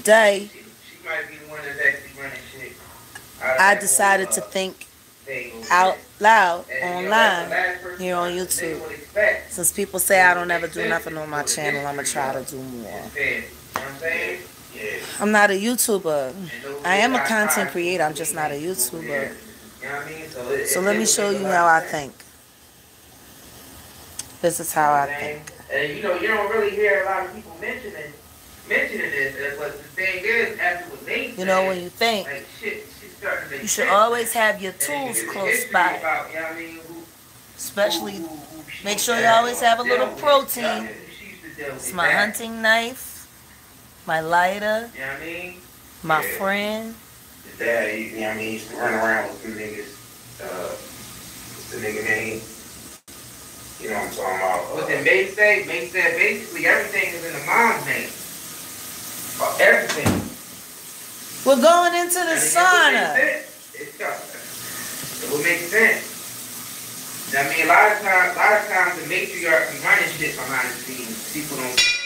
today She, she might be the one that's actually running shit. out of I decided to uh, think out loud And, you know, that's the online here on YouTube. they would expect. Since people say I don't ever do nothing on my channel, I'm gonna try to do more. Instead, you know what I'm saying? Yeah. I'm not a YouTuber. I am a content creator, I'm just not a. YouTuber. You know what I mean? So, it, So it- let me show you how I think. This is how I think. And you know, you don't really hear a lot of people mentioning mentioning this, uh, but the thing is, after what Nate You know, said, when you think, like shit, she's starting to make you should sense. always have your tools close by. About, you know what I mean? Who, Especially, who, who, who make sure you always have a little protein. Yeah, who she used to deal it's my that. hunting knife, my lighter, You know what I mean? my Yeah. friend. The dad, he, you know what I mean, he used to run around with some niggas. Uh, what's the nigga name? You know what I'm talking about? What did May say? May said basically everything is in the mom's name. Everything. We're going into the And it would make sauna. sense. It's tough. It would make sense. I mean, a lot of times, a lot of times the matriarch running shit behind the scenes. People don't.